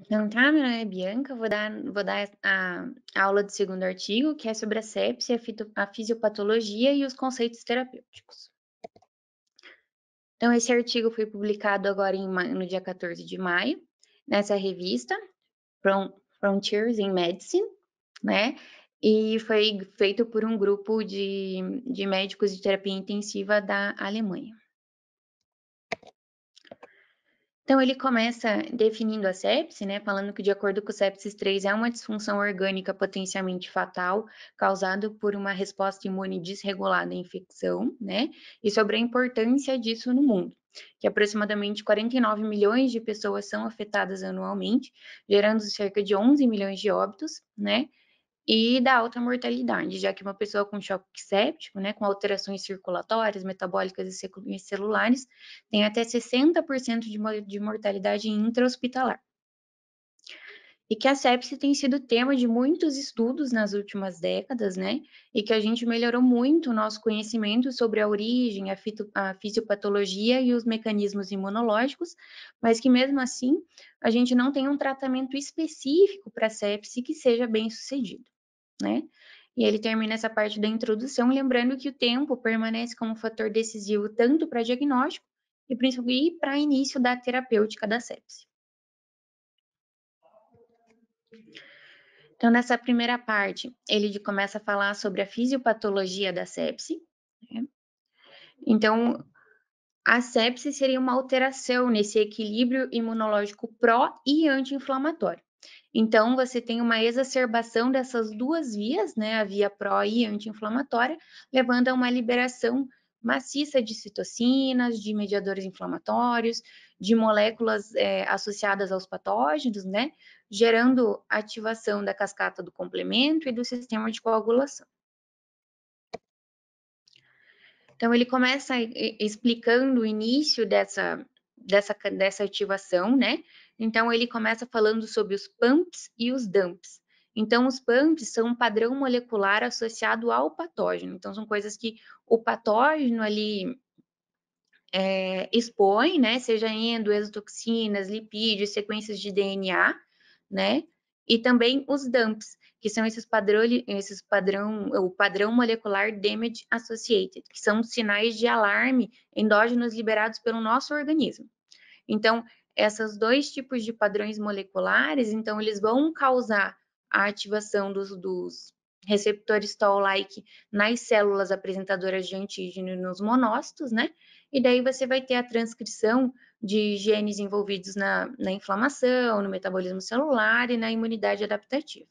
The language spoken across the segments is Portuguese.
Então tá, meu nome é Bianca, vou dar, vou dar a, aula do segundo artigo, que é sobre a sepsia, a, a fisiopatologia e os conceitos terapêuticos. Então, esse artigo foi publicado agora em, no dia 14 de maio, nessa revista, Frontiers in Medicine, né? E foi feito por um grupo de, de médicos de terapia intensiva da Alemanha. Então, ele começa definindo a sepse, né, falando que, de acordo com o sepsis 3, é uma disfunção orgânica potencialmente fatal, causada por uma resposta imune desregulada à infecção, né, e sobre a importância disso no mundo, que aproximadamente 49 milhões de pessoas são afetadas anualmente, gerando cerca de 11 milhões de óbitos, né, e da alta mortalidade, já que uma pessoa com choque séptico, né, com alterações circulatórias, metabólicas e celulares, tem até 60% de, de mortalidade intra-hospitalar. E que a sepse tem sido tema de muitos estudos nas últimas décadas, né? E que a gente melhorou muito o nosso conhecimento sobre a origem, a, fito, a fisiopatologia e os mecanismos imunológicos, mas que mesmo assim a gente não tem um tratamento específico para a sepse que seja bem sucedido né? E ele termina essa parte da introdução lembrando que o tempo permanece como fator decisivo tanto para diagnóstico e para início da terapêutica da sepse. Então, nessa primeira parte, ele começa a falar sobre a fisiopatologia da sepse. Né? Então, a sepse seria uma alteração nesse equilíbrio imunológico pró e anti-inflamatório. Então, você tem uma exacerbação dessas duas vias, né, a via pró e anti-inflamatória, levando a uma liberação maciça de citocinas, de mediadores inflamatórios, de moléculas é, associadas aos patógenos, né, gerando ativação da cascata do complemento e do sistema de coagulação. Então, ele começa explicando o início dessa, dessa, dessa ativação, né, então, ele começa falando sobre os pumps e os dumps. Então, os pumps são um padrão molecular associado ao patógeno. Então, são coisas que o patógeno ali é, expõe, né? Seja endo, exotoxinas, lipídios, sequências de DNA, né? E também os dumps, que são esses padrão, esses padrão, o padrão molecular damage associated, que são sinais de alarme endógenos liberados pelo nosso organismo. Então, esses dois tipos de padrões moleculares, então eles vão causar a ativação dos, dos receptores Toll-like nas células apresentadoras de antígeno nos monócitos, né? E daí você vai ter a transcrição de genes envolvidos na, na inflamação, no metabolismo celular e na imunidade adaptativa.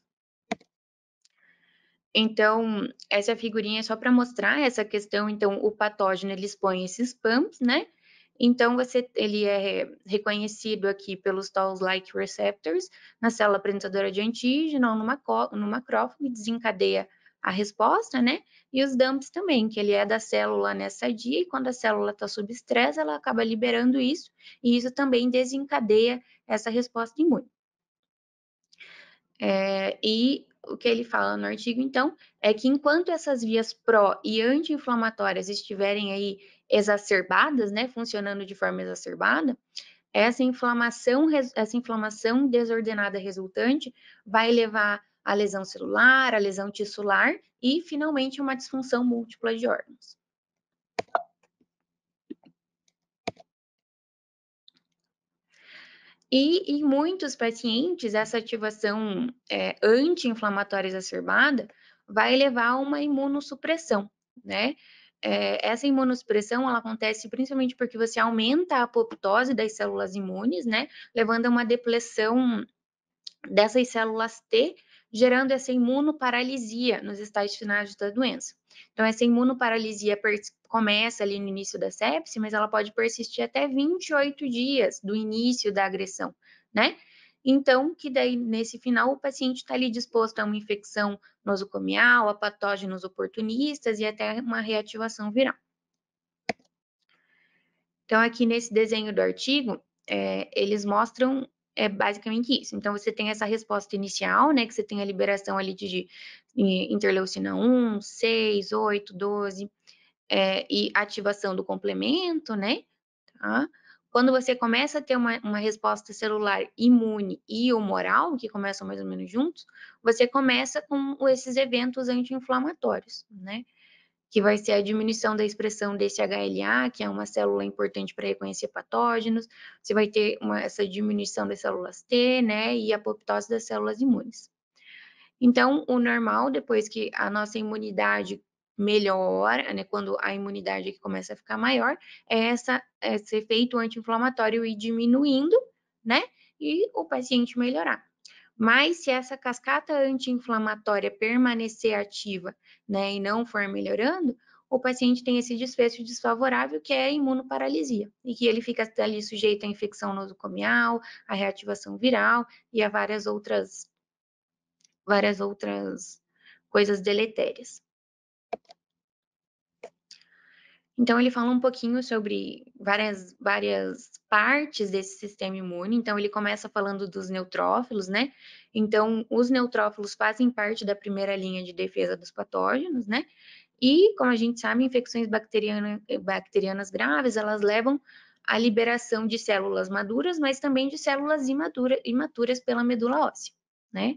Então, essa figurinha é só para mostrar essa questão. Então, o patógeno, ele expõe esses pumps, né? Então, você, ele é reconhecido aqui pelos Toll-like receptors na célula apresentadora de antígeno ou no, macrófago, desencadeia a resposta, né? E os dumps também, que ele é da célula nessa dia, e quando a célula está sob estresse, ela acaba liberando isso, e isso também desencadeia essa resposta imune. É, e o que ele fala no artigo, então, é que enquanto essas vias pró e anti-inflamatórias estiverem aí exacerbadas, né, funcionando de forma exacerbada, essa inflamação, essa inflamação desordenada resultante vai levar à lesão celular, à lesão tissular e, finalmente, uma disfunção múltipla de órgãos. E em muitos pacientes, essa ativação é, anti-inflamatória exacerbada vai levar a uma imunossupressão, né? É, essa imunossupressão ela acontece principalmente porque você aumenta a apoptose das células imunes, né? Levando a uma depressão dessas células T, gerando essa imunoparalisia nos estágios finais da doença. Então, essa imunoparalisia começa ali no início da sepse, mas ela pode persistir até 28 dias do início da agressão, né? Então, que daí, nesse final, o paciente está ali disposto a uma infecção nosocomial, a patógenos oportunistas e até uma reativação viral. Então, aqui nesse desenho do artigo, é, eles mostram é basicamente isso. Então, você tem essa resposta inicial, né, que você tem a liberação ali de, de interleucina 1, 6, 8, 12, é, e ativação do complemento, né, tá? Quando você começa a ter uma, uma resposta celular imune e humoral, que começam mais ou menos juntos, você começa com esses eventos anti-inflamatórios, né? Que vai ser a diminuição da expressão desse HLA, que é uma célula importante para reconhecer patógenos, você vai ter uma, essa diminuição das células T, né? E a apoptose das células imunes. Então, o normal, depois que a nossa imunidade melhora, né, quando a imunidade começa a ficar maior, é essa, esse efeito anti-inflamatório ir diminuindo, né, e o paciente melhorar. Mas se essa cascata anti-inflamatória permanecer ativa, né, e não for melhorando, o paciente tem esse desfecho desfavorável, que é a imunoparalisia, e que ele fica ali sujeito à infecção nosocomial, à reativação viral e a várias outras várias outras coisas deletérias. Então, ele fala um pouquinho sobre várias, várias partes desse sistema imune. Então, ele começa falando dos neutrófilos, né? Então, os neutrófilos fazem parte da primeira linha de defesa dos patógenos, né? E, como a gente sabe, infecções bacteriana, bacterianas graves, elas levam à liberação de células maduras, mas também de células imadura, imaturas pela medula óssea, né?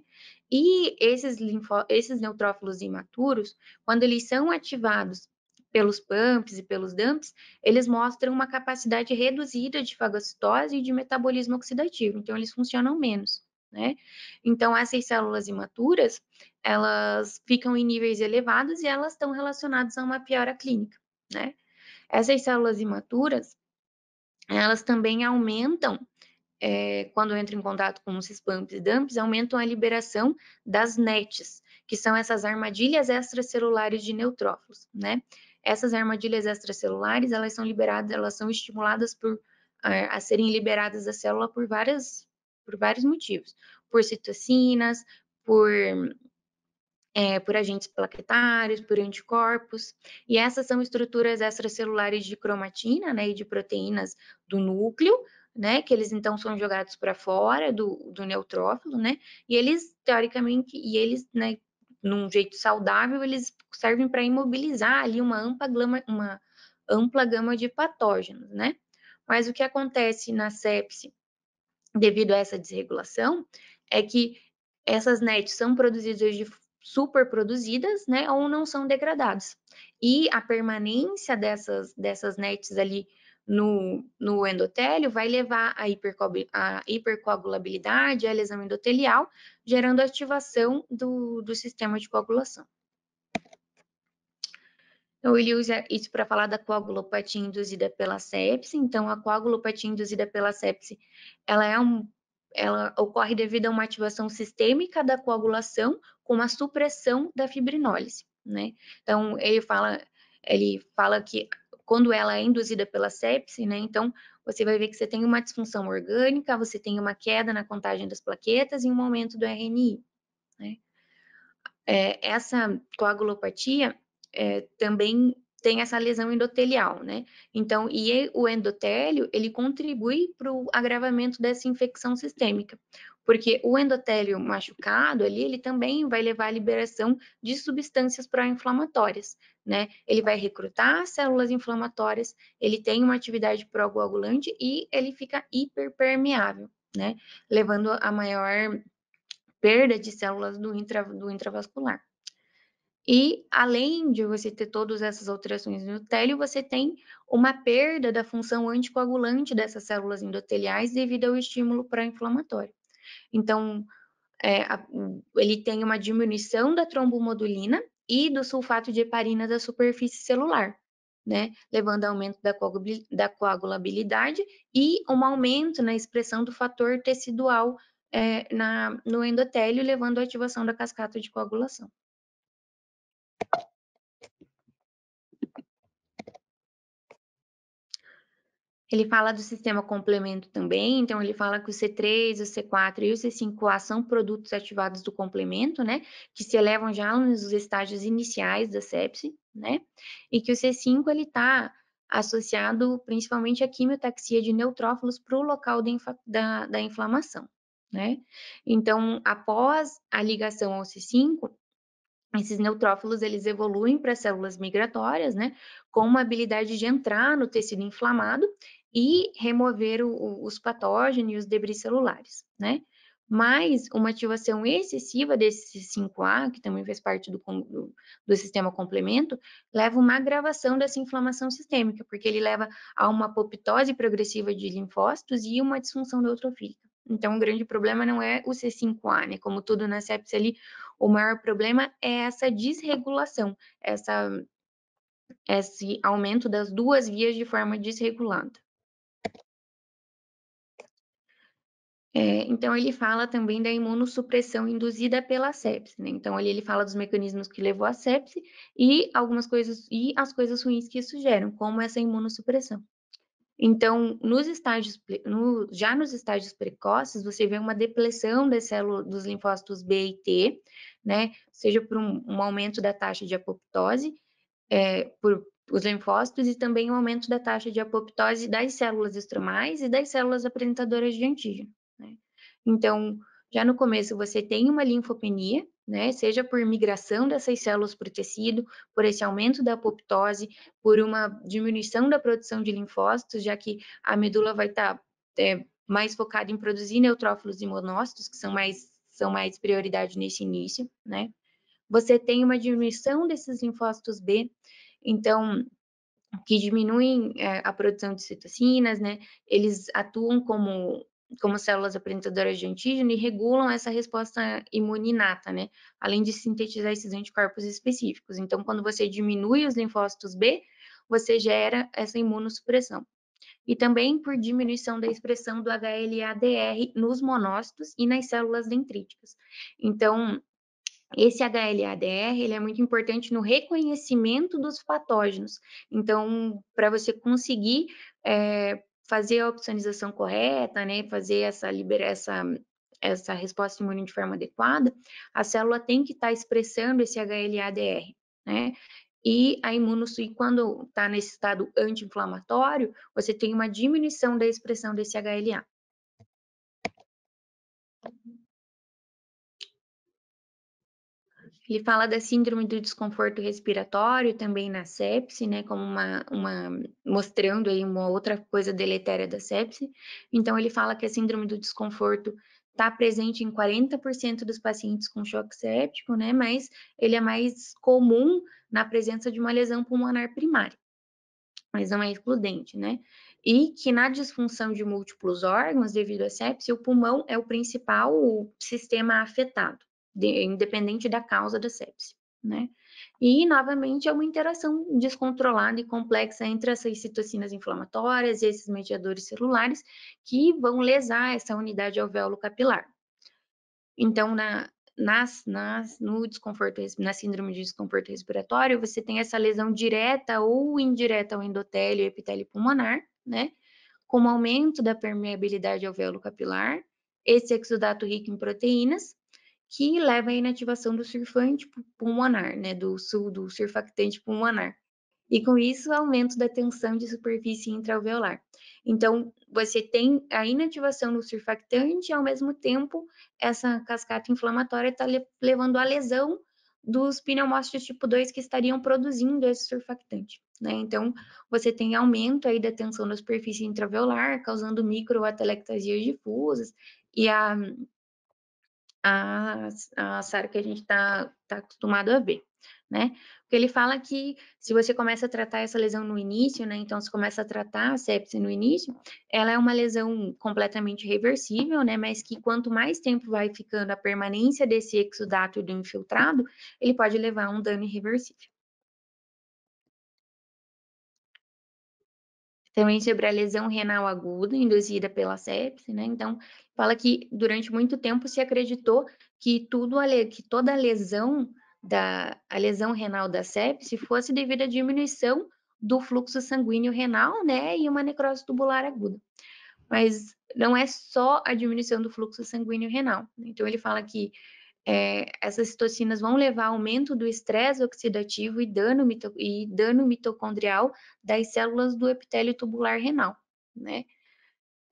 E esses, linfó, esses neutrófilos imaturos, quando eles são ativados pelos pumps e pelos dumps, eles mostram uma capacidade reduzida de fagocitose e de metabolismo oxidativo, então eles funcionam menos, né? Então essas células imaturas, elas ficam em níveis elevados e elas estão relacionadas a uma piora clínica, né? Essas células imaturas, elas também aumentam é, quando entra em contato com os pumps e dumps, aumentam a liberação das NETs, que são essas armadilhas extracelulares de neutrófilos, né? Essas armadilhas extracelulares, elas são liberadas, elas são estimuladas por a serem liberadas da célula por várias por vários motivos, por citocinas, por é, por agentes plaquetários, por anticorpos, e essas são estruturas extracelulares de cromatina, né, e de proteínas do núcleo, né? Que eles então são jogados para fora do, do neutrófilo, né? E eles, teoricamente, e eles, né, num jeito saudável, eles servem para imobilizar ali uma ampla gama, uma ampla gama de patógenos, né? Mas o que acontece na sepse, devido a essa desregulação, é que essas NETs são produzidas de superproduzidas, né, ou não são degradadas. E a permanência dessas, dessas NETs ali no, no endotélio vai levar a, a hipercoagulabilidade, a lesão endotelial, gerando ativação do, do sistema de coagulação. Então, ele usa isso para falar da coagulopatia induzida pela sepse. Então, a coagulopatia induzida pela sepse, ela é um, ela ocorre devido a uma ativação sistêmica da coagulação com uma supressão da fibrinólise, né? Então, ele fala, ele fala que quando ela é induzida pela sepse, né? Então, você vai ver que você tem uma disfunção orgânica, você tem uma queda na contagem das plaquetas e um aumento do RNI, né? É, essa coagulopatia é, também tem essa lesão endotelial, né? Então, e o endotélio, ele contribui para o agravamento dessa infecção sistêmica, porque o endotélio machucado ali, ele também vai levar à liberação de substâncias pró-inflamatórias, né? Ele vai recrutar células inflamatórias, ele tem uma atividade pró-coagulante e ele fica hiperpermeável, né? Levando a maior perda de células do, intra, do intravascular. E além de você ter todas essas alterações no endotélio, você tem uma perda da função anticoagulante dessas células endoteliais devido ao estímulo pró-inflamatório. Então, é, a, ele tem uma diminuição da trombomodulina e do sulfato de heparina da superfície celular, né? Levando a aumento da, da coagulabilidade e um aumento na expressão do fator tecidual é, na, no endotélio, levando à ativação da cascata de coagulação. Ele fala do sistema complemento também, então ele fala que o C3, o C4 e o C5A são produtos ativados do complemento, né, que se elevam já nos estágios iniciais da sepse, né, e que o C5 ele está associado principalmente à quimiotaxia de neutrófilos para o local da, da inflamação, né. Então, após a ligação ao C5, esses neutrófilos eles evoluem para células migratórias, né, com uma habilidade de entrar no tecido inflamado e remover o, os patógenos e os debris celulares, né? Mas uma ativação excessiva desse 5A, que também faz parte do, do, do, sistema complemento, leva uma agravação dessa inflamação sistêmica, porque ele leva a uma apoptose progressiva de linfócitos e uma disfunção neutrofílica. Então, o grande problema não é o C5A, né? Como tudo na sepsia ali, o maior problema é essa desregulação, essa, esse aumento das duas vias de forma desregulada. É, então, ele fala também da imunossupressão induzida pela sepse, né? Então, ali ele fala dos mecanismos que levou à sepse e algumas coisas, e as coisas ruins que isso geram, como essa imunossupressão. Então, nos estágios, no, já nos estágios precoces, você vê uma depressão das células dos linfócitos B e T, né? Seja por um, um aumento da taxa de apoptose, é, por os linfócitos e também um aumento da taxa de apoptose das células estromais e das células apresentadoras de antígeno. Então, já no começo você tem uma linfopenia, né? Seja por migração dessas células para o tecido, por esse aumento da apoptose, por uma diminuição da produção de linfócitos, já que a medula vai estar tá, é, mais focada em produzir neutrófilos e monócitos, que são mais, são mais prioridade nesse início, né? Você tem uma diminuição desses linfócitos B, então que diminuem é, a produção de citocinas, né? Eles atuam como como células apresentadoras de antígeno e regulam essa resposta imuninata, né? Além de sintetizar esses anticorpos específicos. Então, quando você diminui os linfócitos B, você gera essa imunossupressão. E também por diminuição da expressão do HLA-DR nos monócitos e nas células dendríticas. Então, esse HLA-DR ele é muito importante no reconhecimento dos patógenos. Então, para você conseguir é, fazer a opsonização correta, né, fazer essa, essa, essa resposta imune de forma adequada, a célula tem que estar tá expressando esse HLA-DR, né? E a imunossupressão, quando está nesse estado anti-inflamatório, você tem uma diminuição da expressão desse HLA. Ele fala da síndrome do desconforto respiratório também na sepse, né, como uma, uma mostrando aí uma outra coisa deletéria da sepse. Então ele fala que a síndrome do desconforto está presente em 40% dos pacientes com choque séptico, né, mas ele é mais comum na presença de uma lesão pulmonar primária, mas não é excludente, né? E que na disfunção de múltiplos órgãos devido à sepse, o pulmão é o principal sistema afetado de, independente da causa da sepse, né? E, novamente, é uma interação descontrolada e complexa entre essas citocinas inflamatórias e esses mediadores celulares que vão lesar essa unidade alvéolo capilar. Então, na, nas, nas, no desconforto, na síndrome de desconforto respiratório, você tem essa lesão direta ou indireta ao endotélio e epitélio pulmonar, né? Com aumento da permeabilidade alvéolo capilar, esse exudato rico em proteínas, que leva à inativação do surfante pulmonar, né, do, do surfactante pulmonar. E com isso, aumento da tensão de superfície intraalveolar. Então, você tem a inativação do surfactante e, ao mesmo tempo, essa cascata inflamatória está levando à lesão dos pneumócitos tipo 2 que estariam produzindo esse surfactante. Né? Então, você tem aumento aí da tensão da superfície intraalveolar, causando microatelectasias difusas, e a a, a que a gente está tá acostumado a ver, né? Porque ele fala que se você começa a tratar essa lesão no início, né? Então, se começa a tratar a sepse no início, ela é uma lesão completamente reversível, né? Mas que quanto mais tempo vai ficando a permanência desse exudato do infiltrado, ele pode levar a um dano irreversível. Também sobre a lesão renal aguda induzida pela sepse, né? Então, fala que durante muito tempo se acreditou que tudo que toda a lesão da a lesão renal da sepse fosse devido à diminuição do fluxo sanguíneo renal, né, e uma necrose tubular aguda. Mas não é só a diminuição do fluxo sanguíneo renal. Então ele fala que é, essas citocinas vão levar aumento do estresse oxidativo e dano, mito, e dano mitocondrial das células do epitélio tubular renal, né?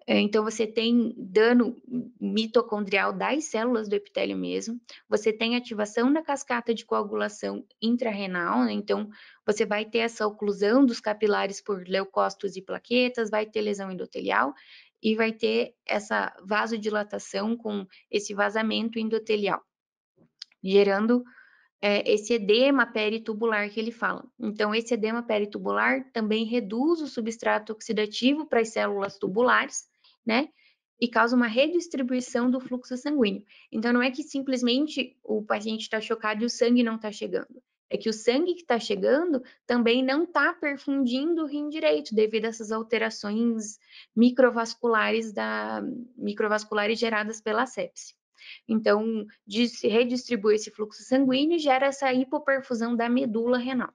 É, então, você tem dano mitocondrial das células do epitélio mesmo, você tem ativação da cascata de coagulação intrarrenal, né? então você vai ter essa oclusão dos capilares por leucócitos e plaquetas, vai ter lesão endotelial e vai ter essa vasodilatação com esse vazamento endotelial, gerando é, esse edema peritubular que ele fala. Então, esse edema peritubular também reduz o substrato oxidativo para as células tubulares, né? E causa uma redistribuição do fluxo sanguíneo. Então, não é que simplesmente o paciente está chocado e o sangue não está chegando. É que o sangue que está chegando também não está perfundindo o rim direito, devido a essas alterações microvasculares, da, microvasculares geradas pela sepse. Então, redistribui esse fluxo sanguíneo e gera essa hipoperfusão da medula renal.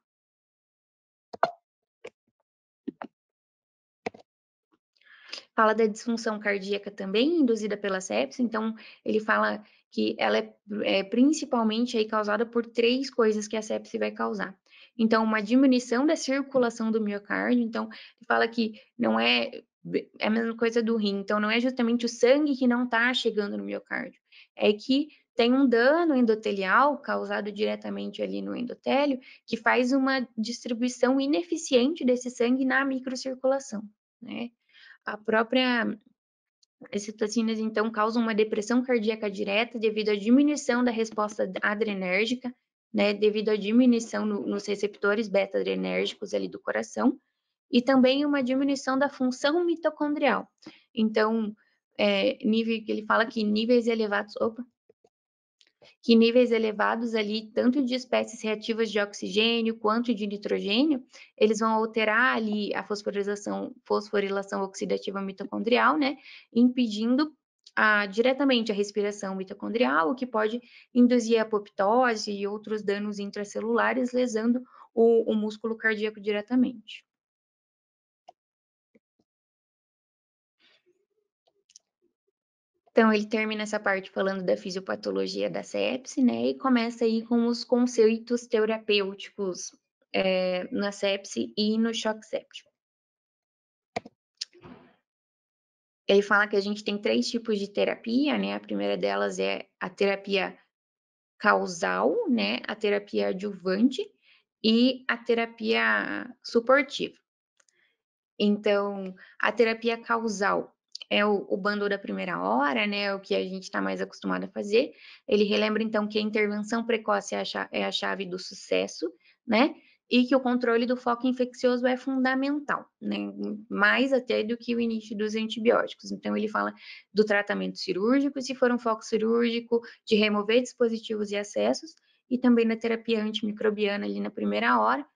Fala da disfunção cardíaca também, induzida pela sepse, então ele fala que ela é, é principalmente aí causada por três coisas que a sepse vai causar. Então, uma diminuição da circulação do miocárdio, então ele fala que não é é a mesma coisa do rim, então não é justamente o sangue que não está chegando no miocárdio, é que tem um dano endotelial causado diretamente ali no endotélio que faz uma distribuição ineficiente desse sangue na microcirculação, né? A própria excitocinas, então, causam uma depressão cardíaca direta devido à diminuição da resposta adrenérgica, né, devido à diminuição no, nos receptores beta-adrenérgicos ali do coração, e também uma diminuição da função mitocondrial. Então, é, nível que ele fala que níveis elevados, opa, que níveis elevados ali, tanto de espécies reativas de oxigênio quanto de nitrogênio, eles vão alterar ali a fosforilação, fosforilação oxidativa mitocondrial, né, impedindo a, diretamente a respiração mitocondrial, o que pode induzir a apoptose e outros danos intracelulares, lesando o, o músculo cardíaco diretamente. Então, ele termina essa parte falando da fisiopatologia da sepse, né, e começa aí com os conceitos terapêuticos é, na sepse e no choque séptico. Ele fala que a gente tem três tipos de terapia, né, a primeira delas é a terapia causal, né, a terapia adjuvante e a terapia suportiva. Então, a terapia causal é o, o bando da primeira hora, né? O que a gente está mais acostumado a fazer. Ele relembra, então, que a intervenção precoce é a, chave, é a chave do sucesso, né? E que o controle do foco infeccioso é fundamental, né? Mais até do que o início dos antibióticos. Então, ele fala do tratamento cirúrgico, se for um foco cirúrgico, de remover dispositivos e acessos, e também da terapia antimicrobiana ali na primeira hora,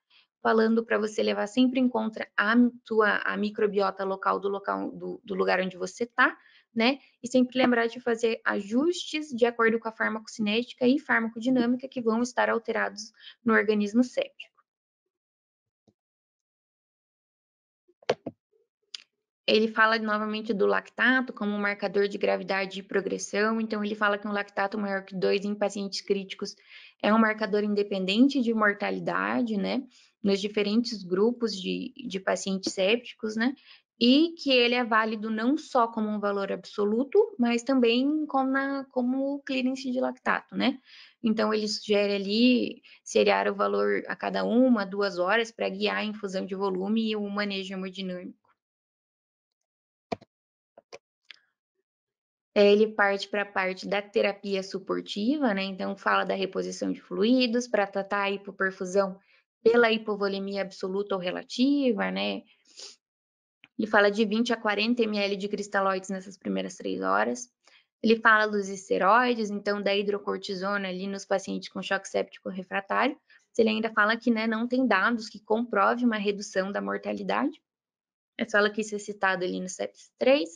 falando para você levar sempre em conta a tua a microbiota local do local do, do lugar onde você está, né? E sempre lembrar de fazer ajustes de acordo com a farmacocinética e farmacodinâmica que vão estar alterados no organismo séptico. Ele fala novamente do lactato como um marcador de gravidade e progressão, então ele fala que um lactato maior que 2 em pacientes críticos é um marcador independente de mortalidade, né? Nos diferentes grupos de, de pacientes sépticos, né? E que ele é válido não só como um valor absoluto, mas também como, na, como clearance de lactato, né? Então, ele sugere ali seriar o valor a cada uma, duas horas para guiar a infusão de volume e o manejo hemodinâmico. ele parte para a parte da terapia suportiva, né? Então, fala da reposição de fluidos para tratar a hipoperfusão pela hipovolemia absoluta ou relativa, né? Ele fala de 20 a 40 ml de cristalóides nessas primeiras três horas. Ele fala dos esteroides, então da hidrocortisona ali nos pacientes com choque séptico refratário. Ele ainda fala que né, não tem dados que comprove uma redução da mortalidade. É só ela que isso é citado ali no sepsis 3.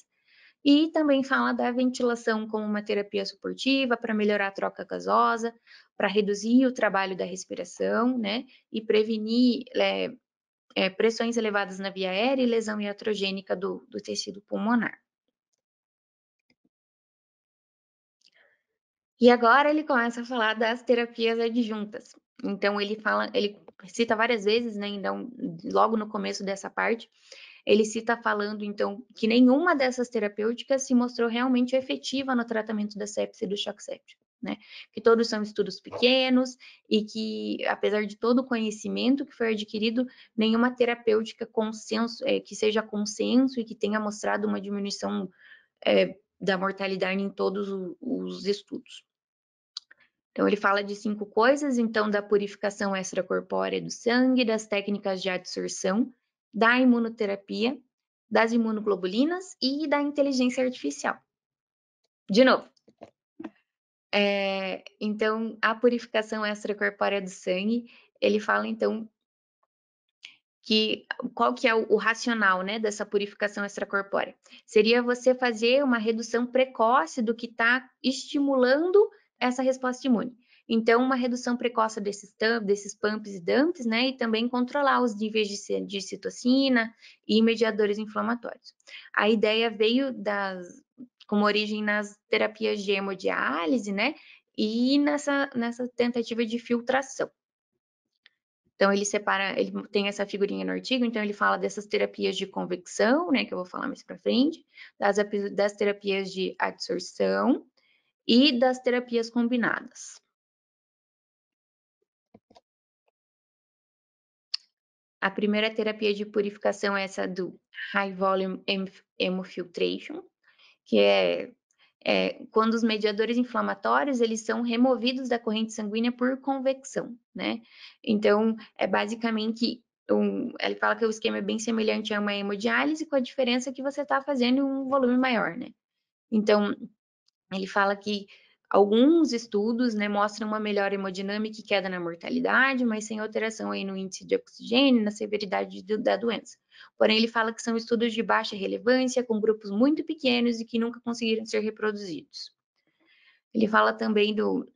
E também fala da ventilação como uma terapia suportiva para melhorar a troca gasosa, para reduzir o trabalho da respiração, né? E prevenir é, é, pressões elevadas na via aérea e lesão iatrogênica do, do tecido pulmonar. E agora ele começa a falar das terapias adjuntas. Então ele fala, ele cita várias vezes, né? Então, logo no começo dessa parte, ele cita falando, então, que nenhuma dessas terapêuticas se mostrou realmente efetiva no tratamento da sepse e do choque séptico. Né? Que todos são estudos pequenos e que, apesar de todo o conhecimento que foi adquirido, nenhuma terapêutica consenso, é, que seja consenso e que tenha mostrado uma diminuição é, da mortalidade em todos os estudos. Então, ele fala de cinco coisas, então, da purificação extracorpórea do sangue, das técnicas de adsorção, da imunoterapia, das imunoglobulinas e da inteligência artificial. De novo, é, então, a purificação extracorpórea do sangue, ele fala, então, que qual que é o, o, racional, né, dessa purificação extracorpórea? Seria você fazer uma redução precoce do que está estimulando essa resposta imune. Então, uma redução precoce desses, desses pumps e dumps, né, e também controlar os níveis de, de citocina e mediadores inflamatórios. A ideia veio das, com origem nas terapias de hemodiálise, né, e nessa, nessa tentativa de filtração. Então, ele separa, ele tem essa figurinha no artigo, então ele fala dessas terapias de convecção, né, que eu vou falar mais para frente, das, das terapias de adsorção, e das terapias combinadas. A primeira terapia de purificação é essa do High Volume Hemofiltration, que é, é, quando os mediadores inflamatórios eles são removidos da corrente sanguínea por convecção, né? Então, é basicamente um, ele fala que o esquema é bem semelhante a uma hemodiálise, com a diferença que você está fazendo um volume maior, né? Então, ele fala que alguns estudos né, mostram uma melhor hemodinâmica e queda na mortalidade, mas sem alteração aí no índice de oxigênio na severidade do, da doença. Porém, ele fala que são estudos de baixa relevância, com grupos muito pequenos e que nunca conseguiram ser reproduzidos. Ele fala também do,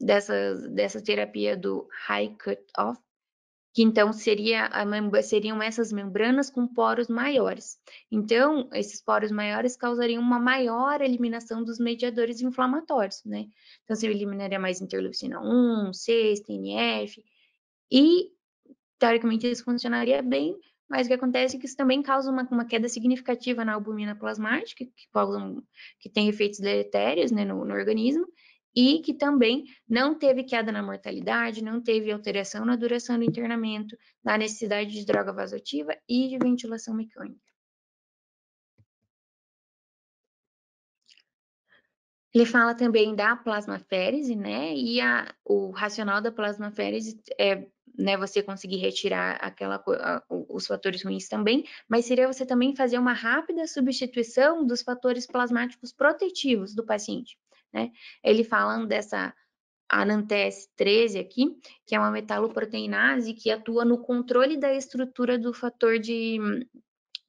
dessa, dessa terapia do high cut-off, que então seria seriam essas membranas com poros maiores. Então, esses poros maiores causariam uma maior eliminação dos mediadores inflamatórios, né? Então, você eliminaria mais interleucina 1, 6, TNF, e teoricamente isso funcionaria bem, mas o que acontece é que isso também causa uma, uma queda significativa na albumina plasmática, que, que tem efeitos deletérios né, no, no organismo, e que também não teve queda na mortalidade, não teve alteração na duração do internamento, na necessidade de droga vasoativa e de ventilação mecânica. Ele fala também da plasmaférese, né? E a, o racional da plasmaférese é né, você conseguir retirar aquela, os fatores ruins também, mas seria você também fazer uma rápida substituição dos fatores plasmáticos protetivos do paciente né? Ele falando dessa Anantes 13 aqui, que é uma metaloproteinase que atua no controle da estrutura do fator de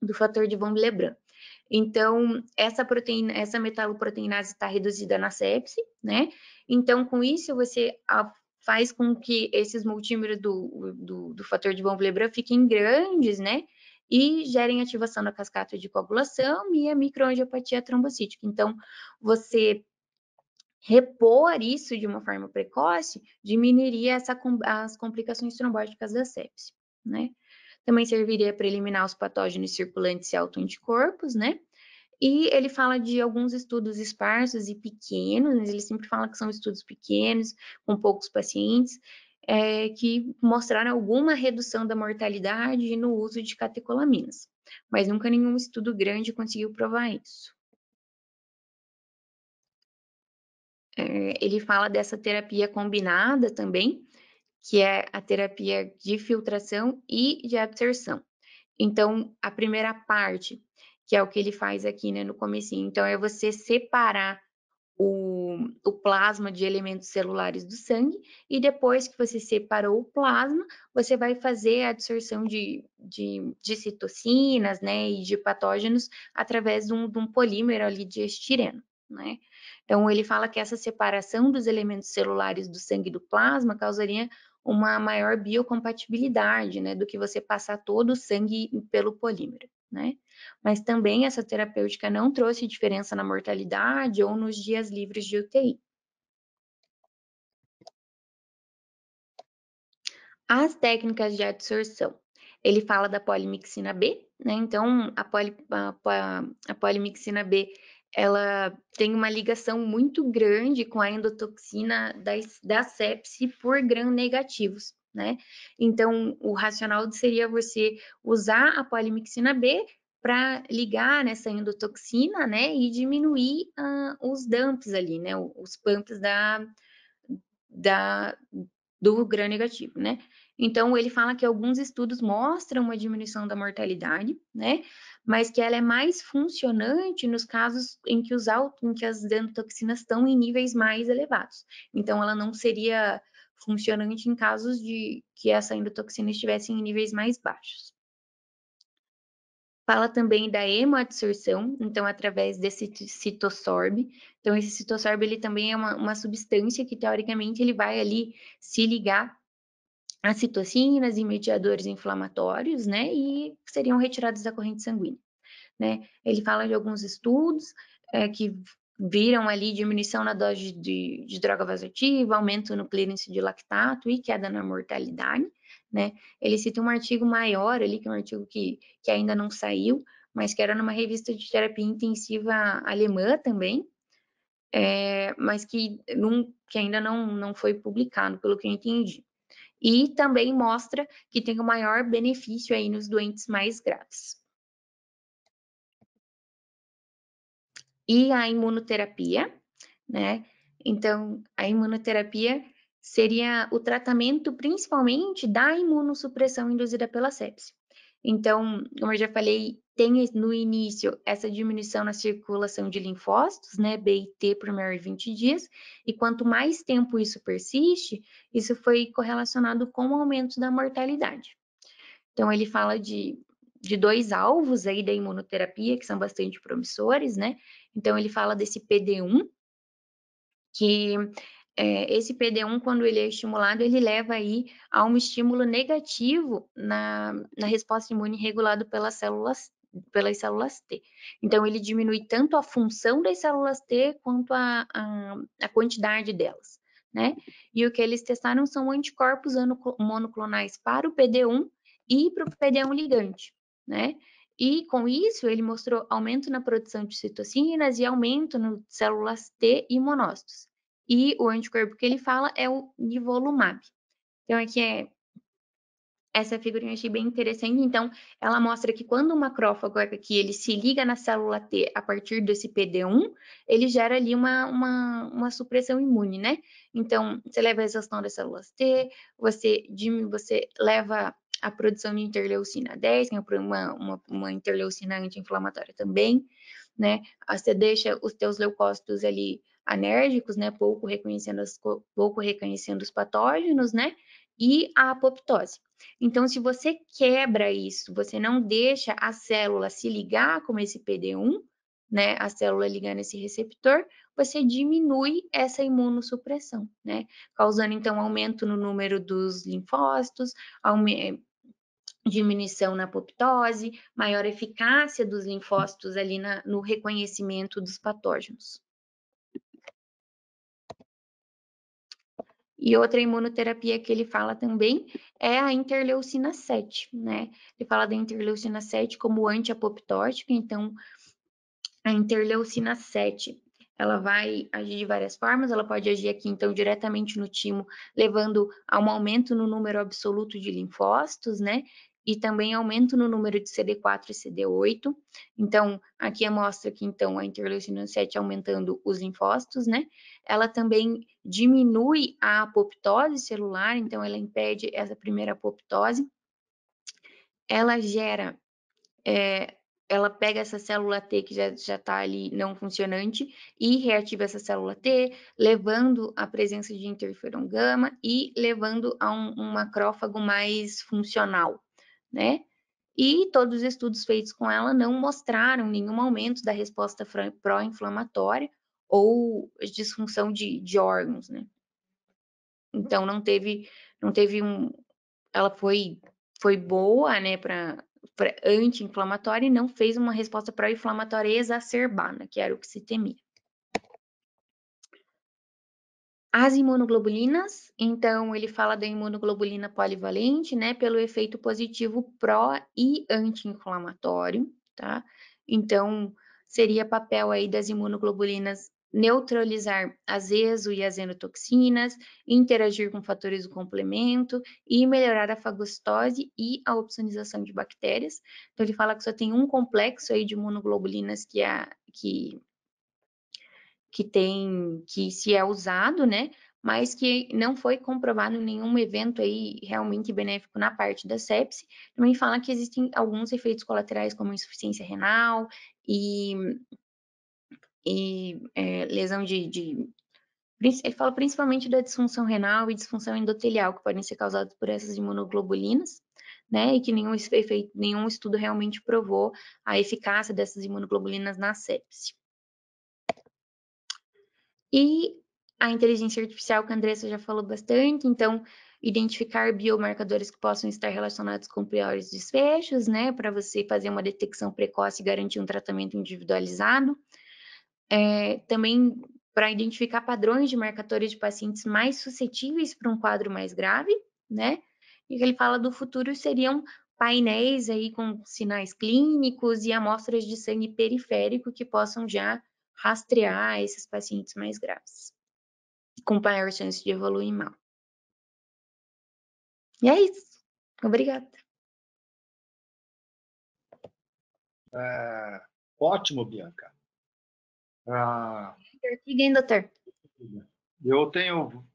do fator de von Lebrun. Então, essa proteína, essa metaloproteinase está reduzida na sepse, né? Então, com isso, você faz com que esses multímeros do, do, do fator de von Lebrun fiquem grandes, né? E gerem ativação da cascata de coagulação e a microangiopatia trombocítica. Então, você repor isso de uma forma precoce diminuiria essa, as complicações trombóticas da sepse, né? Também serviria para eliminar os patógenos circulantes e autoanticorpos, né? E ele fala de alguns estudos esparsos e pequenos, ele sempre fala que são estudos pequenos, com poucos pacientes, é, que mostraram alguma redução da mortalidade no uso de catecolaminas, mas nunca nenhum estudo grande conseguiu provar isso. Ele fala dessa terapia combinada também, que é a terapia de filtração e de absorção. Então, a primeira parte, que é o que ele faz aqui né, no comecinho, então é você separar o, o, plasma de elementos celulares do sangue, e depois que você separou o plasma, você vai fazer a absorção de, de, de citocinas, né, e de patógenos através de um, de um polímero ali de estireno, né. Então, ele fala que essa separação dos elementos celulares do sangue do plasma causaria uma maior biocompatibilidade, né, do que você passar todo o sangue pelo polímero, né? Mas também essa terapêutica não trouxe diferença na mortalidade ou nos dias livres de UTI. As técnicas de absorção. ele fala da polimixina B, né? Então, a, poli, a, a polimixina B, ela tem uma ligação muito grande com a endotoxina da, da sepse por gram negativos, né? Então, o racional seria você usar a polimixina B para ligar nessa endotoxina, né, e diminuir uh, os dumps ali, né, os pumps da, da, do gram negativo, né. Então, ele fala que alguns estudos mostram uma diminuição da mortalidade, né, mas que ela é mais funcionante nos casos em que, os em que as endotoxinas estão em níveis mais elevados. Então, ela não seria funcionante em casos de que essa endotoxina estivesse em níveis mais baixos. Fala também da hemoabsorção, então através desse citossorbe. Então esse citossorbe ele também é uma, uma substância que teoricamente ele vai ali se ligar às citocinas e mediadores inflamatórios, né, e seriam retirados da corrente sanguínea, né. Ele fala de alguns estudos é, que viram ali diminuição na dose de, de droga vasoativa, aumento no clearance de lactato e queda na mortalidade, né? Ele cita um artigo maior ali, que é um artigo que, que ainda não saiu, mas que era numa revista de terapia intensiva alemã também, é, mas que, num, que ainda não, não foi publicado, pelo que eu entendi. E também mostra que tem o maior benefício aí nos doentes mais graves. e a imunoterapia, né? Então, a imunoterapia seria o tratamento principalmente da imunossupressão induzida pela sepse. Então, como eu já falei, tem no início essa diminuição na circulação de linfócitos, né, B e T por maior de 20 dias, e quanto mais tempo isso persiste, isso foi correlacionado com o aumento da mortalidade. Então, ele fala de de dois alvos aí da imunoterapia, que são bastante promissores, né? Então, ele fala desse PD1, que é, esse PD1, quando ele é estimulado, ele leva aí a um estímulo negativo na, na resposta imune regulado pelas células, pelas células T. Então, ele diminui tanto a função das células T quanto a, a, a quantidade delas, né? E o que eles testaram são anticorpos monoclonais para o PD1 e para o PD1 ligante né? E com isso ele mostrou aumento na produção de citocinas e aumento nas células T e monócitos. E o anticorpo que ele fala é o nivolumab. Então aqui é essa figurinha eu achei bem interessante. Então, ela mostra que quando o macrófago aqui ele se liga na célula T a partir desse PD1, ele gera ali uma, uma, uma supressão imune, né? Então, você leva a exaustão das células T, você, você leva a produção de interleucina 10, que é uma, uma, uma interleucina anti-inflamatória também, né? Você deixa os teus leucócitos ali anérgicos, né? Pouco reconhecendo, as, pouco reconhecendo os patógenos, né? E a apoptose. Então, se você quebra isso, você não deixa a célula se ligar com esse PD1, né? A célula ligar nesse receptor, você diminui essa imunossupressão, né? Causando, então, aumento no número dos linfócitos, diminuição na apoptose, maior eficácia dos linfócitos ali na, no reconhecimento dos patógenos. E outra imunoterapia que ele fala também é a interleucina 7, né? Ele fala da interleucina 7 como antiapoptótica, então a interleucina 7 ela vai agir de várias formas, ela pode agir aqui, então, diretamente no timo, levando a um aumento no número absoluto de linfócitos, né? E também aumento no número de CD4 e CD8. Então, aqui mostra que, então, a interleucina 7 aumentando os linfócitos, né? Ela também diminui a apoptose celular, então, ela impede essa primeira apoptose. Ela gera é, ela pega essa célula T que já está ali não funcionante e reativa essa célula T, levando a presença de interferon gama e levando a um, um macrófago mais funcional, né? E todos os estudos feitos com ela não mostraram nenhum aumento da resposta pró-inflamatória ou disfunção de, de órgãos, né? Então não teve, não teve um, ela foi foi boa, né, para anti-inflamatória e não fez uma resposta pró-inflamatória exacerbada, que era o que se temia. As imunoglobulinas, então ele fala da imunoglobulina polivalente, né, pelo efeito positivo pró e anti-inflamatório, tá? Então, seria papel aí das imunoglobulinas neutralizar as exo e as enotoxinas, interagir com fatores do complemento e melhorar a fagocitose e a opsonização de bactérias. Então, ele fala que só tem um complexo aí de imunoglobulinas que, é, que que tem, que se é usado, né? Mas que não foi comprovado nenhum evento aí realmente benéfico na parte da sepse. Também fala que existem alguns efeitos colaterais, como insuficiência renal e, e é, lesão de, de ele fala principalmente da disfunção renal e disfunção endotelial, que podem ser causadas por essas imunoglobulinas, né? E que nenhum, efeito, nenhum estudo realmente provou a eficácia dessas imunoglobulinas na sepse. E a inteligência artificial, que a Andressa já falou bastante, então, identificar biomarcadores que possam estar relacionados com piores desfechos, né, para você fazer uma detecção precoce e garantir um tratamento individualizado. É, também para identificar padrões de marcadores de pacientes mais suscetíveis para um quadro mais grave, né? E ele fala do futuro seriam painéis aí com sinais clínicos e amostras de sangue periférico que possam já rastrear esses pacientes mais graves, com maior chance de evoluir mal. E é isso. Obrigada. É, ótimo, Bianca. Ah, doutor. Eu tenho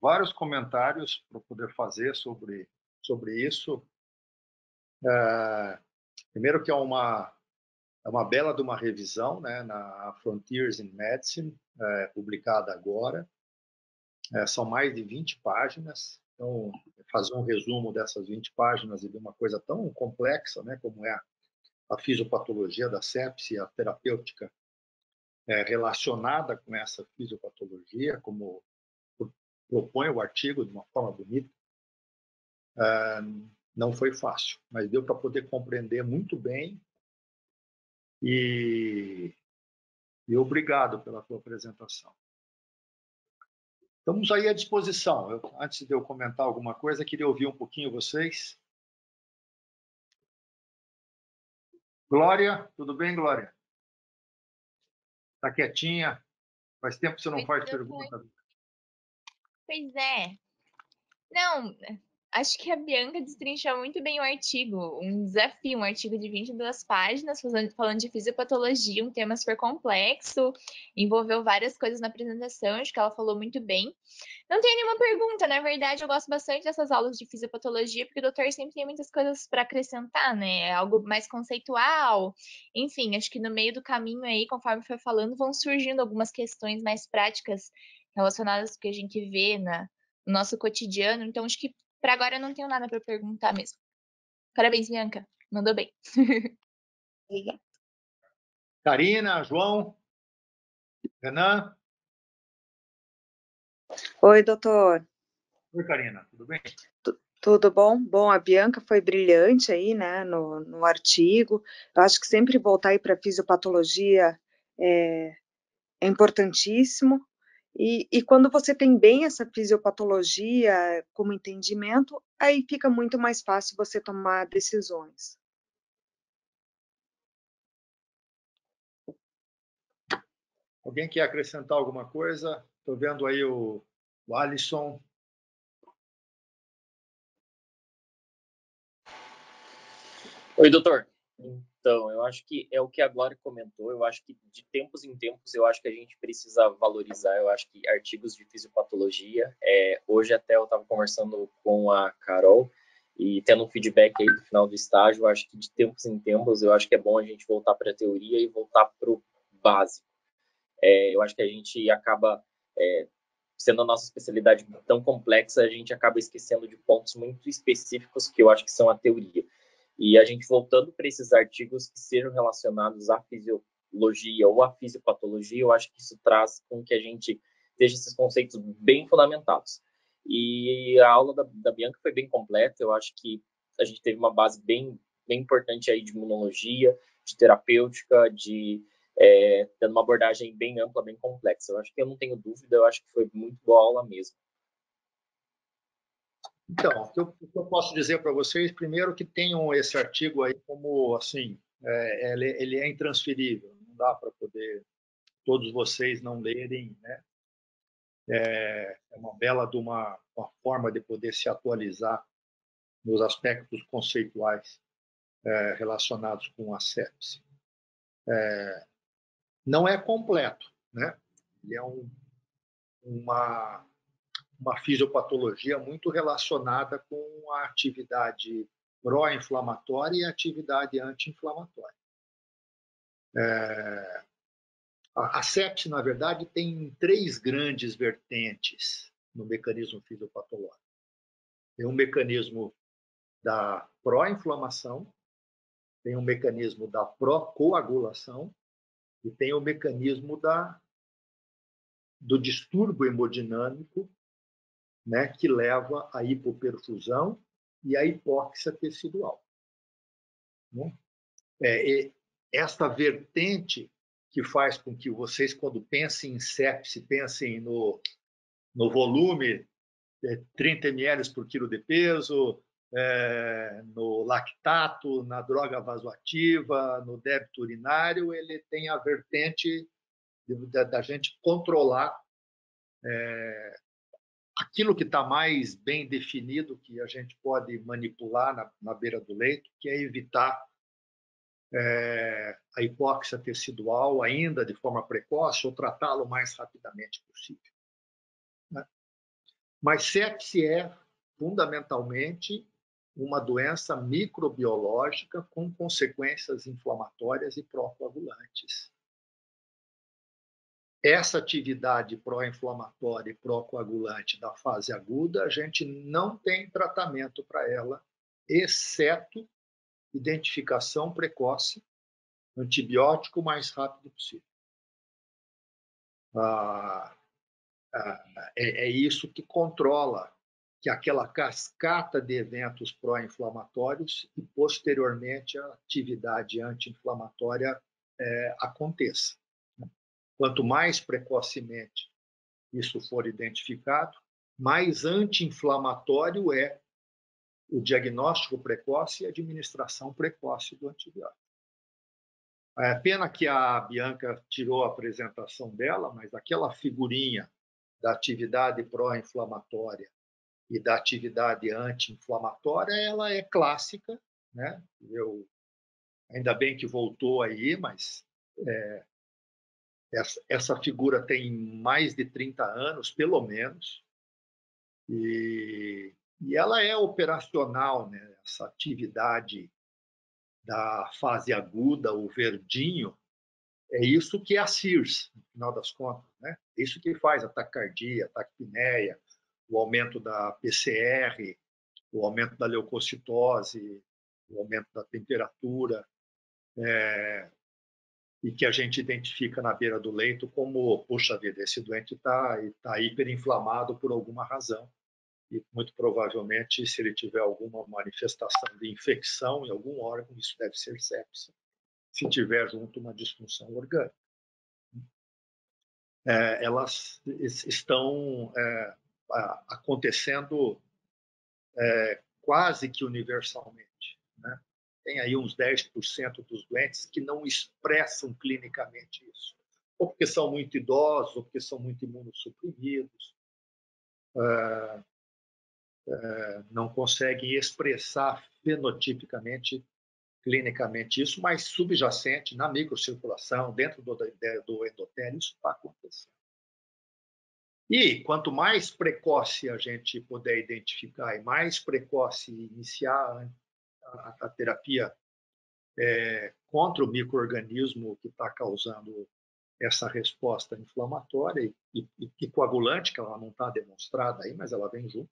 vários comentários para poder fazer sobre, sobre isso. É, primeiro que é uma é uma bela de uma revisão né, na Frontiers in Medicine, é, publicada agora. É, são mais de 20 páginas. Então, fazer um resumo dessas 20 páginas e de uma coisa tão complexa né, como é a, fisiopatologia da sepse, a terapêutica é, relacionada com essa fisiopatologia, como propõe o artigo de uma forma bonita, é, não foi fácil, mas deu para poder compreender muito bem e, e obrigado pela tua apresentação. Estamos aí à disposição. Eu, antes de eu comentar alguma coisa, queria ouvir um pouquinho vocês. Glória, tudo bem, Glória? Está quietinha? Faz tempo que você não faz pergunta. Pois é. Não, Acho que a Bianca destrinchou muito bem o artigo, um desafio, um artigo de 22 páginas, falando de fisiopatologia, um tema super complexo, envolveu várias coisas na apresentação, acho que ela falou muito bem. Não tenho nenhuma pergunta, na verdade, eu gosto bastante dessas aulas de fisiopatologia, porque o doutor sempre tem muitas coisas para acrescentar, né? É algo mais conceitual. Enfim, acho que no meio do caminho aí, conforme foi falando, vão surgindo algumas questões mais práticas relacionadas ao que a gente vê na, no nosso cotidiano. Então, acho que para agora eu não tenho nada para perguntar mesmo. Parabéns, Bianca. Mandou bem. Obrigada. Karina, João, Renan. Oi, doutor. Oi, Karina, tudo bem? tudo bom? Bom, a Bianca foi brilhante aí, né, no, no artigo. Eu acho que sempre voltar aí para fisiopatologia é, é importantíssimo. E, e, quando você tem bem essa fisiopatologia como entendimento, aí fica muito mais fácil você tomar decisões. Alguém quer acrescentar alguma coisa? Estou vendo aí o, o Alisson. Oi, doutor. Então, eu acho que é o que a Glória comentou. Eu acho que de tempos em tempos, eu acho que a gente precisa valorizar. Eu acho que artigos de fisiopatologia. É, hoje até eu estava conversando com a Carol e tendo um feedback aí do final do estágio. Eu acho que de tempos em tempos, eu acho que é bom a gente voltar para a teoria e voltar para o básico. É, eu acho que a gente acaba é, sendo a nossa especialidade tão complexa, a gente acaba esquecendo de pontos muito específicos que eu acho que são a teoria. E a gente voltando para esses artigos que sejam relacionados à fisiologia ou à fisiopatologia, eu acho que isso traz com que a gente esteja esses conceitos bem fundamentados. E a aula da, da Bianca foi bem completa, eu acho que a gente teve uma base bem, bem importante aí de imunologia, de terapêutica, de é, uma abordagem bem ampla, bem complexa. Eu acho que eu não tenho dúvida, eu acho que foi muito boa aula mesmo. Então, o que eu, o que eu posso dizer para vocês, primeiro que tenham esse artigo aí como, assim, é, ele, ele, é intransferível, não dá para poder todos vocês não lerem, né? É, é uma bela de uma, uma, forma de poder se atualizar nos aspectos conceituais é, relacionados com a sepse. É, não é completo, né? Ele é um, uma uma fisiopatologia muito relacionada com a atividade pró-inflamatória e a atividade anti-inflamatória. É, a, sepse, na verdade, tem três grandes vertentes no mecanismo fisiopatológico. Tem um mecanismo da pró-inflamação, tem um mecanismo da pró-coagulação e tem o mecanismo da, do distúrbio hemodinâmico né, que leva à hipoperfusão e à hipóxia tecidual. Né? É, esta vertente que faz com que vocês, quando pensem em sepse, pensem no, no volume, é, 30 ml por quilo de peso, é, no lactato, na droga vasoativa, no débito urinário, ele tem a vertente da gente controlar é, aquilo que está mais bem definido, que a gente pode manipular na, na beira do leito, que é evitar é, a hipóxia tecidual ainda de forma precoce ou tratá-lo o mais rapidamente possível. Né? Mas sepse é fundamentalmente uma doença microbiológica com consequências inflamatórias e pró-coagulantes essa atividade pró-inflamatória e pró-coagulante da fase aguda, a gente não tem tratamento para ela, exceto identificação precoce, antibiótico o mais rápido possível. Ah, ah, é, é isso que controla que aquela cascata de eventos pró-inflamatórios e, posteriormente, a atividade anti-inflamatória é, aconteça. Quanto mais precocemente isso for identificado, mais anti-inflamatório é o diagnóstico precoce e a administração precoce do antibiótico. É pena que a Bianca tirou a apresentação dela, mas aquela figurinha da atividade pró-inflamatória e da atividade anti-inflamatória, ela é clássica, né? Eu ainda bem que voltou aí, mas é, essa, essa figura tem mais de 30 anos, pelo menos, e, e ela é operacional, né? essa atividade da fase aguda, o verdinho, é isso que é a CIRS, no final das contas. Né? É isso que faz a taquicardia, a taquipneia, o aumento da PCR, o aumento da leucocitose, o aumento da temperatura, é, e que a gente identifica na beira do leito como, puxa vida, esse doente está tá hiperinflamado por alguma razão. E muito provavelmente, se ele tiver alguma manifestação de infecção em algum órgão, isso deve ser sepsia. Se tiver junto uma disfunção orgânica. É, elas estão é, acontecendo é, quase que universalmente. Tem aí uns 10% dos doentes que não expressam clinicamente isso, ou porque são muito idosos, ou porque são muito imunossuprimidos, é, é, não conseguem expressar fenotipicamente, clinicamente isso, mas subjacente na microcirculação, dentro do, do endotélio, isso está acontecendo. E quanto mais precoce a gente puder identificar e mais precoce iniciar a, a terapia é, contra o microorganismo que está causando essa resposta inflamatória e, e, e, coagulante, que ela não está demonstrada aí, mas ela vem junto.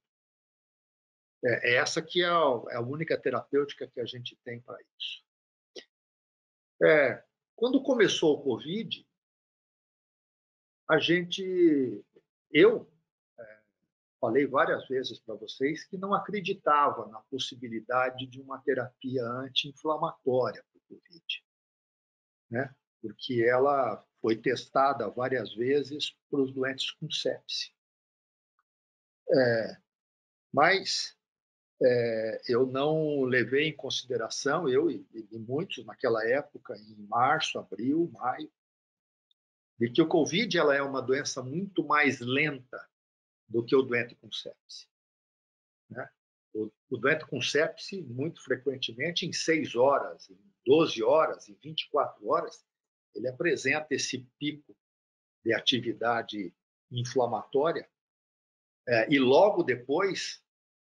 É, é essa que é a, é a, única terapêutica que a gente tem para isso. É, quando começou o Covid, a gente, eu falei várias vezes para vocês que não acreditava na possibilidade de uma terapia anti-inflamatória para o Covid. Né? porque ela foi testada várias vezes para os doentes com sepse. É, mas é, eu não levei em consideração, eu e, e, muitos naquela época, em março, abril, maio, de que o Covid ela é uma doença muito mais lenta do que o doente com sepse. Né? O, o doente com sepse, muito frequentemente, em 6 horas, em 12 horas, em 24 horas, ele apresenta esse pico de atividade inflamatória é, e logo depois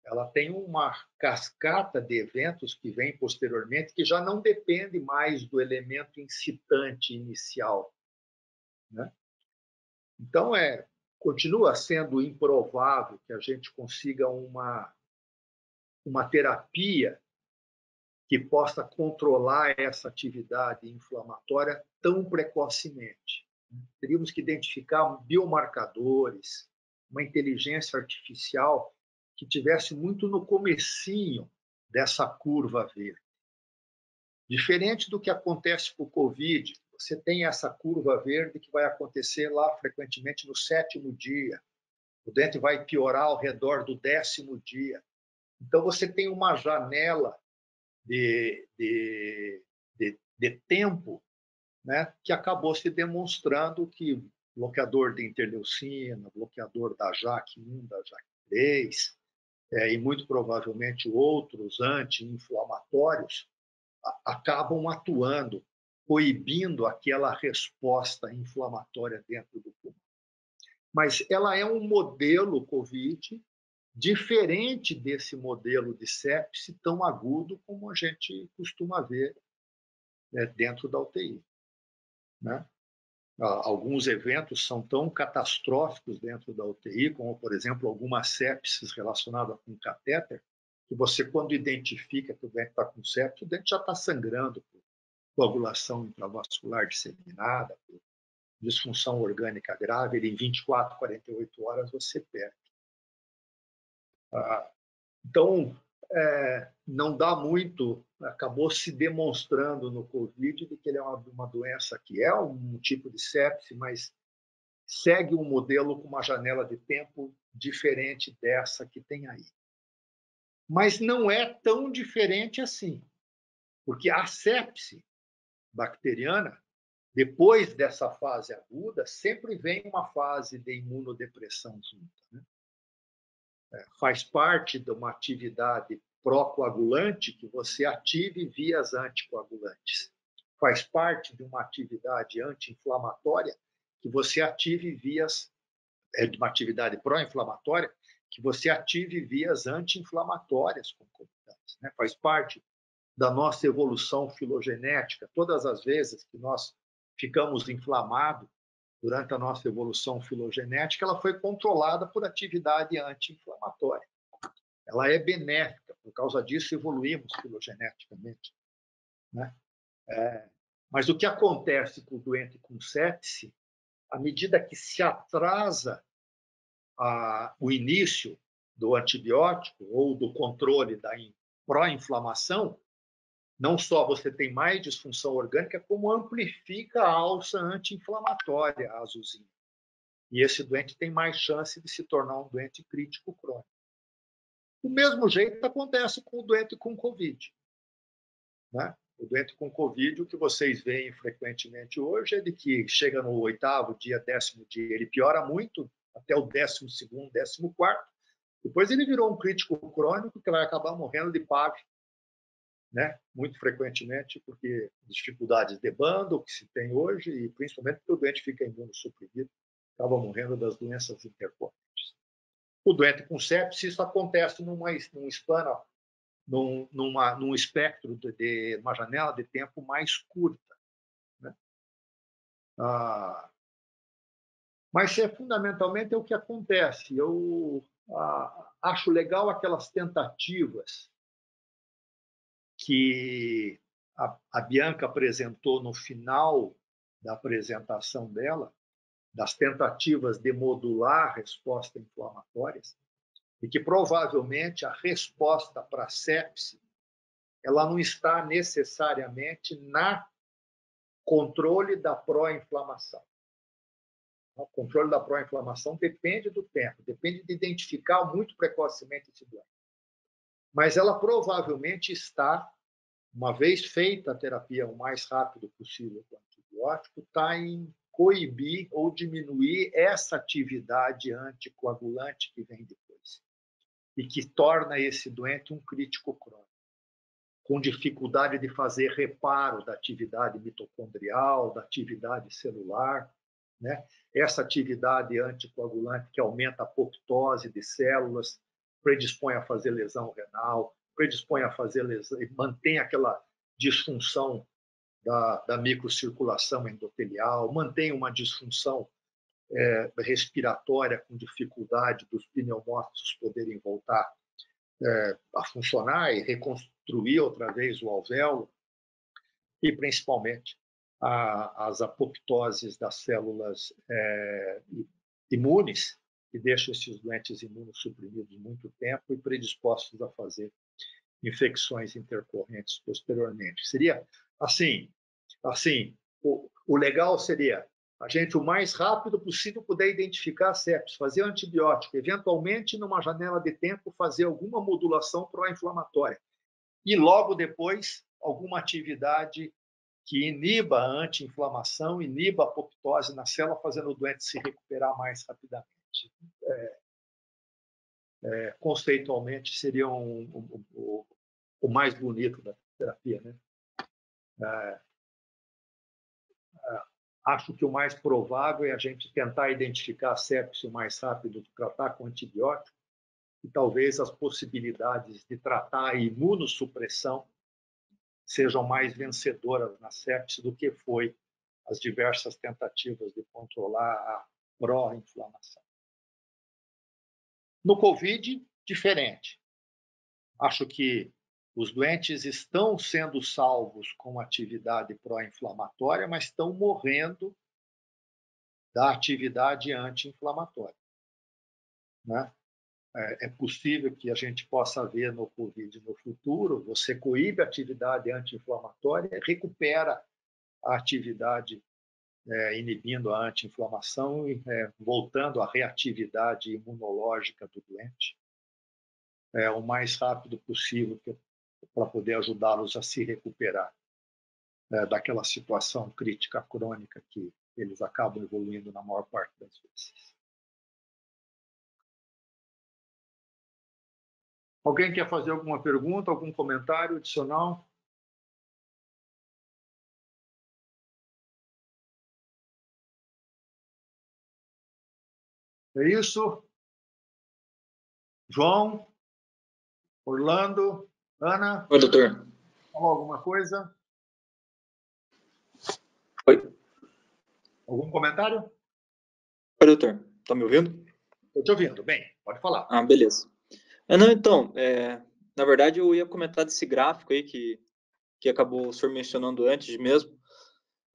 ela tem uma cascata de eventos que vem posteriormente que já não depende mais do elemento incitante inicial. Né? Então, é, continua sendo improvável que a gente consiga uma, uma terapia que possa controlar essa atividade inflamatória tão precocemente. Teríamos que identificar biomarcadores, uma inteligência artificial que tivesse muito no comecinho dessa curva verde. Diferente do que acontece com o Covid, você tem essa curva verde que vai acontecer lá frequentemente no sétimo dia. O dente vai piorar ao redor do décimo dia. Então, você tem uma janela de, de, de, de tempo né, que acabou se demonstrando que bloqueador de interleucina, bloqueador da JAK1, da JAK3, é, e muito provavelmente outros anti-inflamatórios, acabam atuando, coibindo aquela resposta inflamatória dentro do pulmão. Mas ela é um modelo COVID diferente desse modelo de sepse tão agudo como a gente costuma ver né, dentro da UTI. Né? Alguns eventos são tão catastróficos dentro da UTI, como, por exemplo, algumas sepses relacionadas com catéter, que você, quando identifica que o dente está com sepse, o dente já está sangrando por coagulação intravascular disseminada, disfunção orgânica grave, ele, em 24, 48 horas você perde. Ah, então, é, não dá muito, acabou se demonstrando no Covid de que ele é uma, uma doença que é um tipo de sepse, mas segue um modelo com uma janela de tempo diferente dessa que tem aí. Mas não é tão diferente assim, porque a sepse bacteriana, depois dessa fase aguda, sempre vem uma fase de imunodepressão junto. Né? É, faz parte de uma atividade procoagulante que você ative vias anticoagulantes. Faz parte de uma atividade anti-inflamatória que você ative vias é de uma atividade pró-inflamatória que você ative vias anti-inflamatórias concomitantes. Né? Faz parte da nossa evolução filogenética. Todas as vezes que nós ficamos inflamados, durante a nossa evolução filogenética, ela foi controlada por atividade anti-inflamatória. Ela é benéfica, por causa disso evoluímos filogeneticamente. Né? É, mas o que acontece com o doente com sepse, à medida que se atrasa a, o início do antibiótico ou do controle da pró-inflamação, não só você tem mais disfunção orgânica, como amplifica a alça anti-inflamatória, a azulzinha. E esse doente tem mais chance de se tornar um doente crítico crônico. Do mesmo jeito acontece com o doente com Covid. Né? O doente com Covid, o que vocês veem frequentemente hoje é de que chega no oitavo dia, décimo dia, ele piora muito, até o décimo segundo, décimo quarto. Depois ele virou um crítico crônico que vai acabar morrendo de PAV né? muito frequentemente, porque dificuldades de bando que se tem hoje, e principalmente porque o doente fica imunossuprimido, acaba morrendo das doenças intercorrentes. O doente com sepsis, isso acontece numa, num span, num, numa, num espectro de, de, uma janela de tempo mais curta. Né? Ah, mas é fundamentalmente é o que acontece. Eu ah, acho legal aquelas tentativas que a, a Bianca apresentou no final da apresentação dela, das tentativas de modular respostas inflamatórias, e que provavelmente a resposta para a sepse ela não está necessariamente na controle da pró-inflamação. O controle da pró-inflamação depende do tempo, depende de identificar muito precocemente esse doente. Mas ela provavelmente está, uma vez feita a terapia o mais rápido possível com antibiótico, está em coibir ou diminuir essa atividade anticoagulante que vem depois e que torna esse doente um crítico crônico, com dificuldade de fazer reparo da atividade mitocondrial, da atividade celular, né? Essa atividade anticoagulante que aumenta a apoptose de células, predispõe a fazer lesão renal, predispõe a fazer lesão, mantém aquela disfunção da, da microcirculação endotelial, mantém uma disfunção é, respiratória com dificuldade dos pneumócitos poderem voltar é, a funcionar e reconstruir outra vez o alvéolo, e principalmente a, as apoptoses das células é, imunes, que deixam esses doentes imunossuprimidos muito tempo e predispostos a fazer infecções intercorrentes posteriormente. Seria assim, assim, o, o legal seria a gente o mais rápido possível puder identificar a sepsis, fazer antibiótico, eventualmente numa janela de tempo fazer alguma modulação pró-inflamatória e logo depois alguma atividade que iniba a anti-inflamação, iniba a apoptose na célula, fazendo o doente se recuperar mais rapidamente. É, é, conceitualmente, seria um, um, um, o mais bonito da terapia. Né? É, é, acho que o mais provável é a gente tentar identificar a sepse o mais rápido, tratar com antibiótico, e talvez as possibilidades de tratar a imunossupressão sejam mais vencedoras na sepse do que foi as diversas tentativas de controlar a pró-inflamação. No COVID, diferente. Acho que os doentes estão sendo salvos com atividade pró-inflamatória, mas estão morrendo da atividade anti-inflamatória. Né? É, é possível que a gente possa ver no Covid no futuro, você coíbe a atividade anti-inflamatória, recupera a atividade é, inibindo a anti-inflamação e é, voltando à reatividade imunológica do doente é, o mais rápido possível para poder ajudá-los a se recuperar é, daquela situação crítica crônica que eles acabam evoluindo na maior parte das vezes. Alguém quer fazer alguma pergunta, algum comentário adicional? É isso? João? Orlando? Ana? Oi, doutor. Falou alguma coisa? Oi. Algum comentário? Oi, doutor. Está me ouvindo? Estou te ouvindo. Bem, pode falar. Ah, beleza. É, não, então, é, na verdade eu ia comentar desse gráfico aí que, que acabou o senhor mencionando antes mesmo.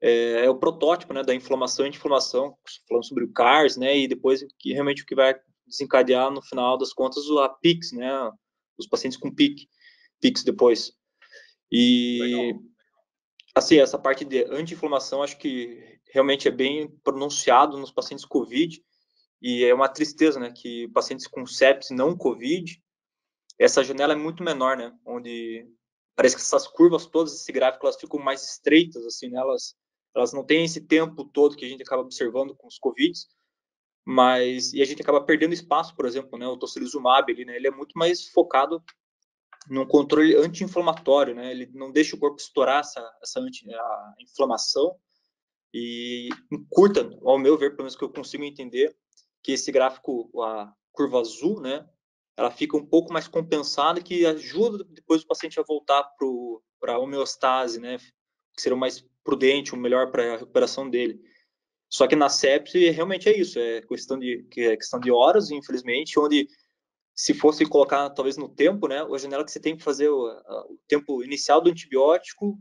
É, é o protótipo né, da inflamação e anti-inflamação, falando sobre o CARS, né, e depois que realmente o que vai desencadear no final das contas a PICS, né, os pacientes com PIC. Pix depois. E Legal. assim, essa parte de anti-inflamação acho que realmente é bem pronunciado nos pacientes COVID e é uma tristeza, né, que pacientes com sepsis não COVID, essa janela é muito menor, né, onde parece que essas curvas todas, esse gráfico, elas ficam mais estreitas, assim, né, elas, elas não têm esse tempo todo que a gente acaba observando com os COVIDs, mas, e a gente acaba perdendo espaço, por exemplo, né, o tocilizumab, ali, né, ele é muito mais focado num controle anti-inflamatório, né? Ele não deixa o corpo estourar essa, essa anti, a inflamação e encurta, ao meu ver, pelo menos que eu consigo entender, que esse gráfico, a curva azul, né? Ela fica um pouco mais compensada, que ajuda depois o paciente a voltar para a homeostase, né? Que seria mais prudente, o melhor para a recuperação dele. Só que na sepse realmente é isso, é questão de é questão de horas, infelizmente, onde se fosse colocar talvez no tempo, né, a janela que você tem que fazer o, o tempo inicial do antibiótico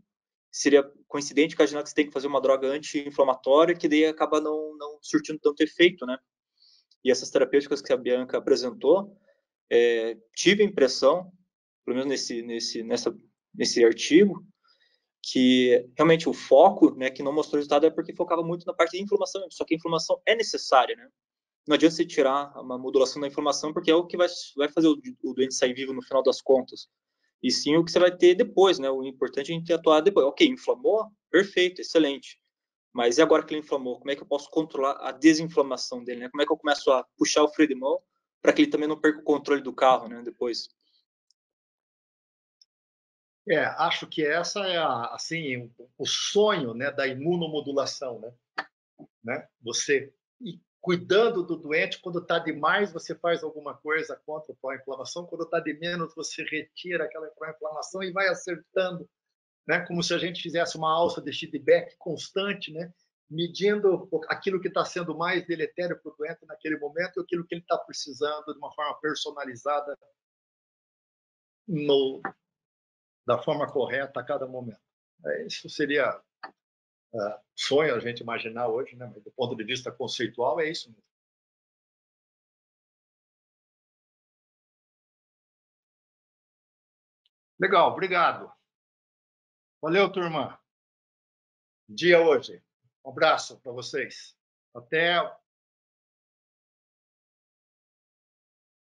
seria coincidente com a janela que você tem que fazer uma droga anti-inflamatória, que daí acaba não, não surtindo tanto efeito, né? E essas terapêuticas que a Bianca apresentou, é, tive a impressão, pelo menos nesse, nesse, nessa, nesse artigo, que realmente o foco, né, que não mostrou resultado é porque focava muito na parte de inflamação, só que a inflamação é necessária, né? Não adianta você tirar uma modulação da inflamação, porque é o que vai, vai fazer o, o doente sair vivo no final das contas. E sim o que você vai ter depois, né? O importante é a gente atuar depois. Ok, inflamou? Perfeito, excelente. Mas e agora que ele inflamou? Como é que eu posso controlar a desinflamação dele, né? Como é que eu começo a puxar o freio de mão para que ele também não perca o controle do carro, né? Depois. É, acho que essa é a, assim o sonho, né, da imunomodulação, né? né? Você cuidando do doente quando está demais, você faz alguma coisa contra a inflamação, quando está de menos, você retira aquela inflamação e vai acertando, né? Como se a gente fizesse uma alça de feedback constante, né? Medindo aquilo que está sendo mais deletério para o doente naquele momento e aquilo que ele está precisando de uma forma personalizada no, da forma correta a cada momento. É, isso seria uh, sonho a gente imaginar hoje, né? mas do ponto de vista conceitual é isso mesmo. Legal, obrigado. Valeu, turma. Dia hoje. Um abraço para vocês. Até